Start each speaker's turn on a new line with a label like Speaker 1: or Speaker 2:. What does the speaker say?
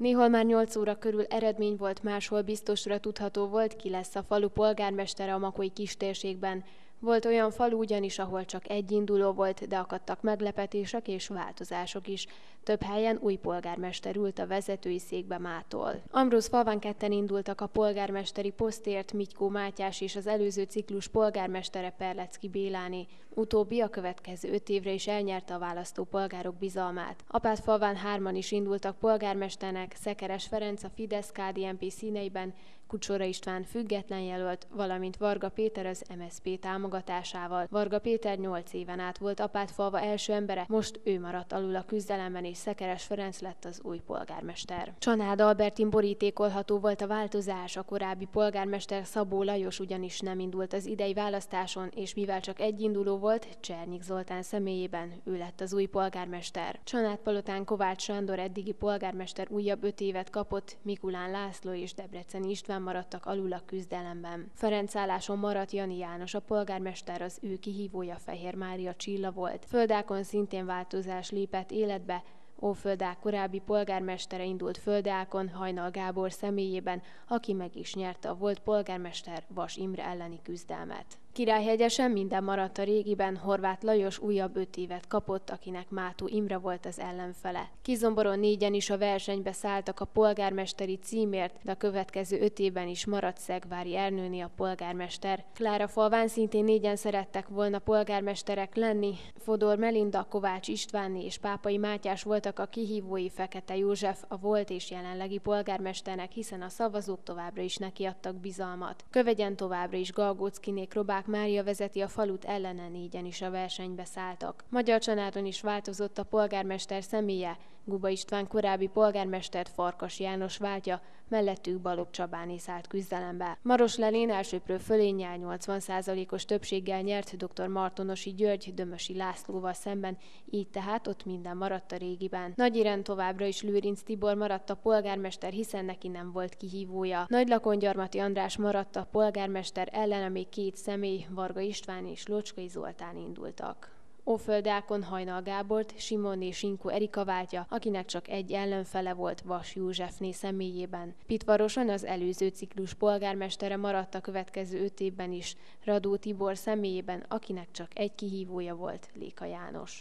Speaker 1: Néhol már 8 óra körül eredmény volt, máshol biztosra tudható volt, ki lesz a falu polgármestere a Makói kistérségben. Volt olyan falu ugyanis, ahol csak egy induló volt, de akadtak meglepetések és változások is. Több helyen új polgármester ült a vezetői székbe mától. Ambrus falván ketten indultak a polgármesteri posztért, Mitykó Mátyás és az előző ciklus polgármestere Perlecki Béláni. Utóbbi a következő öt évre is elnyerte a választó polgárok bizalmát. falván hárman is indultak polgármesternek, Szekeres Ferenc a Fidesz KDNP színeiben, Kucsora István független jelölt, valamint Varga Péter az MSZP támogatásával. Varga Péter 8 éven át volt falva első embere, most ő maradt alul a küzdelemben, és Szekeres Ferenc lett az új polgármester. Csanád Albertin borítékolható volt a változás, a korábbi polgármester Szabó Lajos ugyanis nem indult az idei választáson, és mivel csak egy induló volt, Csernyik Zoltán személyében ő lett az új polgármester. Csanád Palotán Kovács Sándor eddigi polgármester újabb öt évet kapott, Mikulán László és Debrecen István maradtak alul a küzdelemben. Ferenc álláson maradt Jani János, a polgármester az ő kihívója Fehér Mária Csilla volt. Földákon szintén változás lépett életbe, Óföldák korábbi polgármestere indult Földákon, Hajnal Gábor személyében, aki meg is nyerte a volt polgármester Vas Imre elleni küzdelmet. Királyhegyesen minden maradt a régiben, Horváth Lajos újabb öt évet kapott, akinek Mátó Imre volt az ellenfele. Kizomboron négyen is a versenybe szálltak a polgármesteri címért, de a következő öt évben is maradt Szegvári Ernőni a polgármester. Klára falván szintén négyen szerettek volna polgármesterek lenni, Fodor Melinda, Kovács Istvánni és Pápai Mátyás voltak a kihívói Fekete József, a volt és jelenlegi polgármesternek, hiszen a szavazók továbbra is nekiadtak bizalmat. Kövegyen továbbra is Galgóckinék Robák Novák Mária vezeti a falut ellene négyen is a versenybe szálltak. Magyar csanádon is változott a polgármester személye, Guba István korábbi polgármestert Farkas János váltja, mellettük Balogh Csabáné szállt küzdelembe. Maros Lelén elsőprő fölényel 80%-os többséggel nyert dr. Martonosi György Dömösi Lászlóval szemben, így tehát ott minden maradt a régiben. Nagy Irán továbbra is Lőrinc Tibor maradt a polgármester, hiszen neki nem volt kihívója. Nagy Gyarmati András maradt a polgármester ellen, még két személy, Varga István és Locskai Zoltán indultak. Óföldákon Hajnal Gábort, Simon és Sinkó Erika váltja, akinek csak egy ellenfele volt Vas Józsefné személyében. Pitvaroson az előző ciklus polgármestere maradt a következő öt évben is, Radó Tibor személyében, akinek csak egy kihívója volt, Léka János.